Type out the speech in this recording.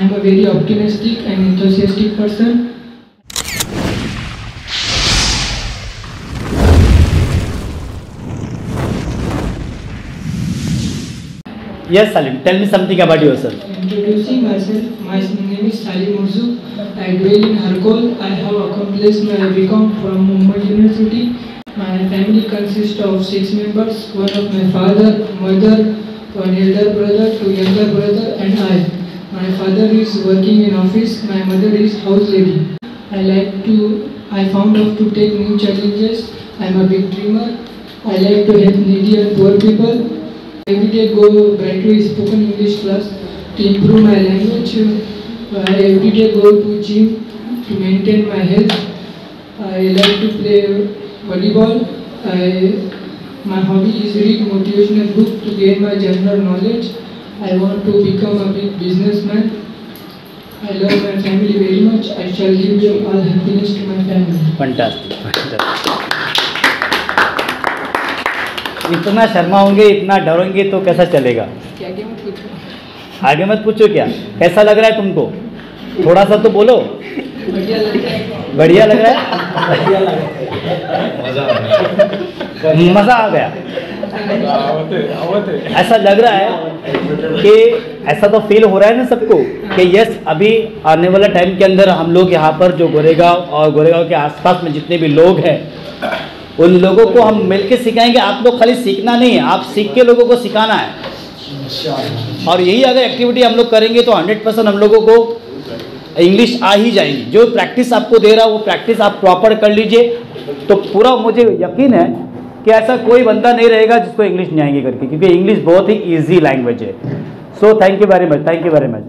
I am a very optimistic and enthusiastic person. Yes, Salim. Tell me something about yourself. Introducing myself, my name is Salim Urzu. I dwell in Harkol. I have accomplished my BCom from Mumbai University. My family consists of six members. One of my father, mother, one elder brother, two younger brother, and I. My father is working in office. My mother is house lady. I like to. I found out to take new challenges. I'm a big dreamer. I like to help needy and poor people. Every day go Brightway spoken English class to improve my language. I every day go to gym to maintain my health. I like to play volleyball. I, my hobby is read motivational book to gain my general knowledge. I want to become a big businessman. I love my family very much. I shall give you all happiness to my family. Fantastic. Fantastic. इतना शर्माओगे इतना डरोगे तो कैसा चलेगा क्या मत पूछो आगे मत पूछो क्या कैसा लग रहा है तुमको थोड़ा सा तो बोलो है बढ़िया लग रहा है मज़ा आ गया ऐसा लग रहा है कि ऐसा तो फील हो रहा है ना सबको कि यस अभी आने वाला टाइम के अंदर हम लोग यहाँ पर जो गोरेगांव और गोरेगांव के आसपास में जितने भी लोग हैं, उन लोगों को हम मिलके सिखाएँगे। आप लोग खाली सीखना नहीं है, आप सीख के लोगों को सिखाना है। और यही अगर एक्टिविटी हम लोग करेंगे तो हंड्रेड परसेंट हम लोगों को इंग्लिश आ ही जाएगी। जो प्रैक्टिस आपको दे रहा है, वो प्रैक्टिस आप प्रॉपर कर लीजिए। तो पूरा मुझे यकीन है कि ऐसा कोई बंदा नहीं रहेगा जिसको इंग्लिश नहीं आएँगे करके, क्योंकि इंग्लिश बहुत ही ईजी लैंग्वेज है। So thank you very much thank you very much